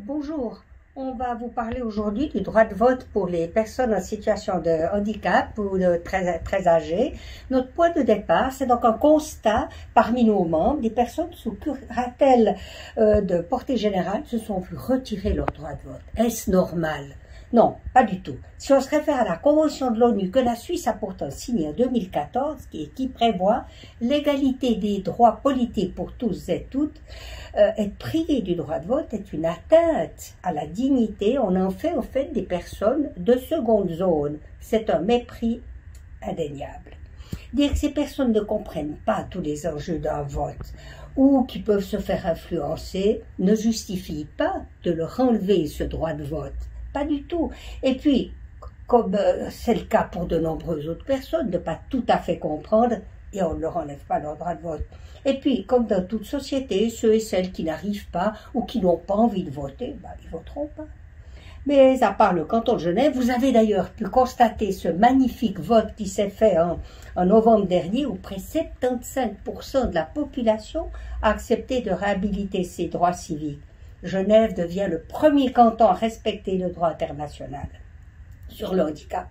Bonjour, on va vous parler aujourd'hui du droit de vote pour les personnes en situation de handicap ou de très, âgées. Notre point de départ, c'est donc un constat parmi nos membres, des personnes sous curatelle euh, de portée générale se sont vues retirer leur droit de vote. Est-ce normal? Non, pas du tout. Si on se réfère à la Convention de l'ONU que la Suisse a pourtant signée en 2014, qui, qui prévoit l'égalité des droits politiques pour tous et toutes, euh, être privé du droit de vote est une atteinte à la dignité. On en fait au fait des personnes de seconde zone. C'est un mépris indéniable. Dire que ces personnes ne comprennent pas tous les enjeux d'un vote ou qui peuvent se faire influencer ne justifie pas de leur enlever ce droit de vote. Pas du tout. Et puis, comme euh, c'est le cas pour de nombreuses autres personnes, de ne pas tout à fait comprendre, et on ne leur enlève pas leur droit de vote. Et puis, comme dans toute société, ceux et celles qui n'arrivent pas ou qui n'ont pas envie de voter, bah, ils voteront pas. Mais à part le canton de Genève, vous avez d'ailleurs pu constater ce magnifique vote qui s'est fait en, en, novembre dernier, où près 75% de la population a accepté de réhabiliter ses droits civiques. Genève devient le premier canton à respecter le droit international sur le handicap.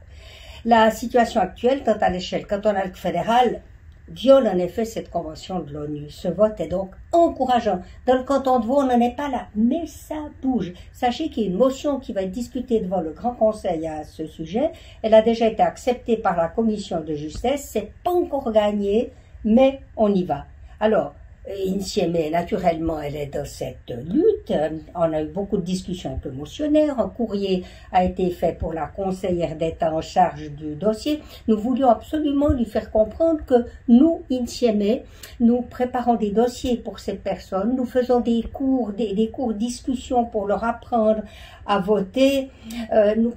La situation actuelle, tant à l'échelle cantonale que fédérale, viole en effet cette convention de l'ONU. Ce vote est donc encourageant. Dans le canton de Vaud, on n'en est pas là, mais ça bouge. Sachez qu'il y a une motion qui va être discutée devant le Grand Conseil à ce sujet. Elle a déjà été acceptée par la Commission de justesse. C'est pas encore gagné, mais on y va. Alors, Insieme, naturellement, elle est dans cette lutte. On a eu beaucoup de discussions avec le motionnaire. Un courrier a été fait pour la conseillère d'État en charge du dossier. Nous voulions absolument lui faire comprendre que nous, Insieme, nous préparons des dossiers pour ces personnes. Nous faisons des cours, des, des cours discussions pour leur apprendre à voter. Euh, nous,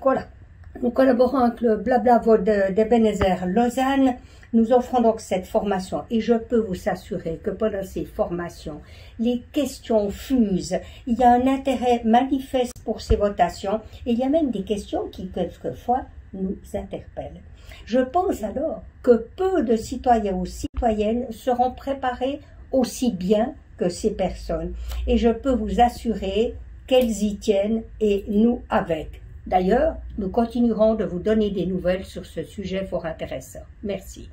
nous collaborons avec le Blabla Vote d'Ebenezer Lausanne nous offrons donc cette formation et je peux vous assurer que pendant ces formations, les questions fusent. Il y a un intérêt manifeste pour ces votations et il y a même des questions qui quelquefois nous interpellent. Je pense alors que peu de citoyens ou citoyennes seront préparés aussi bien que ces personnes et je peux vous assurer qu'elles y tiennent et nous avec. D'ailleurs, nous continuerons de vous donner des nouvelles sur ce sujet fort intéressant. Merci.